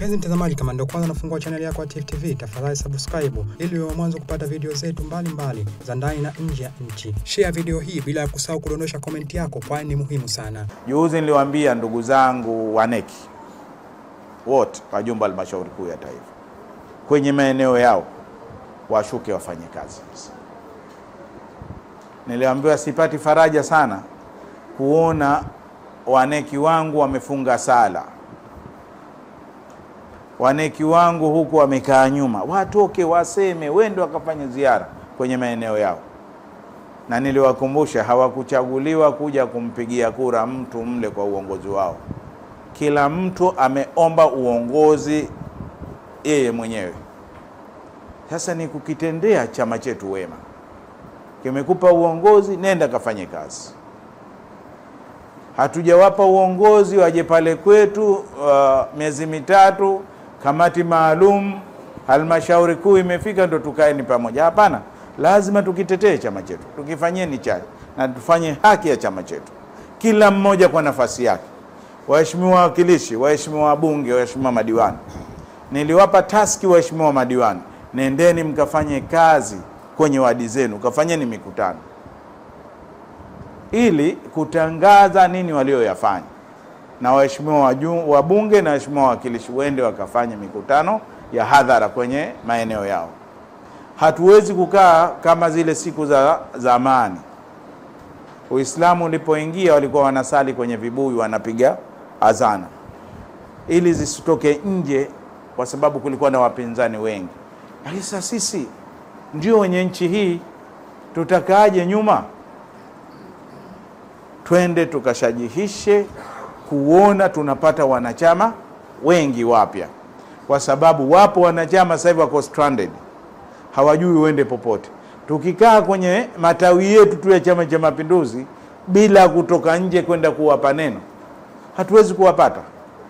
Mpenzi mtazamaji, kama ndio kwanza nafungua chaneli yako ya Tifu TV, tafadhali subscribe ili uwe mwanzo kupata video zetu mbalimbali za ndani na nje ya nchi. Share video hii bila ya kusahau kudondosha komenti yako, kwani ni muhimu sana. Juzi niliwaambia ndugu zangu waneki wote wa jumba la halmashauri kuu ya taifa kwenye maeneo yao washuke wafanye kazi. Niliambiwa sipati faraja sana kuona waneki wangu wamefunga sala, waneki wangu huku wamekaa nyuma. Watoke waseme, wende wakafanya ziara kwenye maeneo yao, na niliwakumbusha hawakuchaguliwa kuja kumpigia kura mtu mle kwa uongozi wao. Kila mtu ameomba uongozi yeye mwenyewe. Sasa ni kukitendea chama chetu wema, kimekupa uongozi, nenda kafanye kazi. Hatujawapa uongozi waje pale kwetu uh, miezi mitatu, kamati maalum, halmashauri kuu imefika ndo tukaeni pamoja. Hapana, lazima tukitetee chama chetu, tukifanyeni chai na tufanye haki ya chama chetu, kila mmoja kwa nafasi yake. Waheshimiwa wawakilishi, waheshimiwa wabunge, waheshimiwa madiwani, niliwapa taski waheshimiwa madiwani, nendeni mkafanye kazi kwenye wadi zenu, kafanyeni mikutano ili kutangaza nini walioyafanya, na waheshimiwa wabunge na waheshimiwa wawakilishi wende wakafanya mikutano ya hadhara kwenye maeneo yao. Hatuwezi kukaa kama zile siku za zamani. Uislamu ulipoingia walikuwa wanasali kwenye vibuyu, wanapiga azana ili zisitoke nje, kwa sababu kulikuwa na wapinzani wengi. Lakini sasa sisi ndio wenye nchi hii, tutakaaje nyuma? Twende tukashajihishe kuona tunapata wanachama wengi wapya, kwa sababu wapo wanachama sasa hivi wako stranded, hawajui uende popote. Tukikaa kwenye matawi yetu tu ya Chama cha Mapinduzi bila kutoka nje kwenda kuwapa neno, hatuwezi kuwapata.